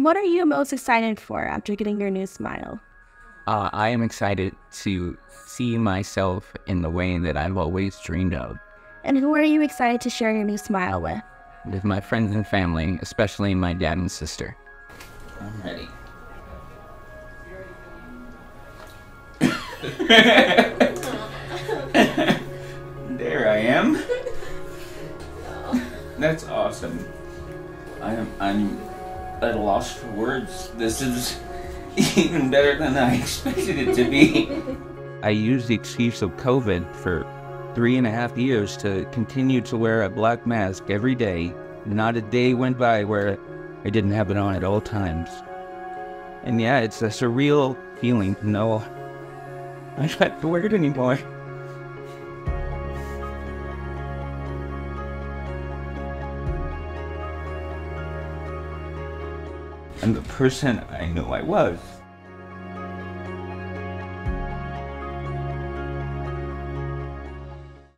And what are you most excited for after getting your new smile? Uh, I am excited to see myself in the way that I've always dreamed of. And who are you excited to share your new smile with? With my friends and family, especially my dad and sister. I'm ready. there I am. That's awesome. I am I'm at a loss for words. This is even better than I expected it to be. I used the excuse of COVID for three and a half years to continue to wear a black mask every day. Not a day went by where I didn't have it on at all times. And yeah, it's a surreal feeling to know I don't have to wear it anymore. I'm the person I knew I was.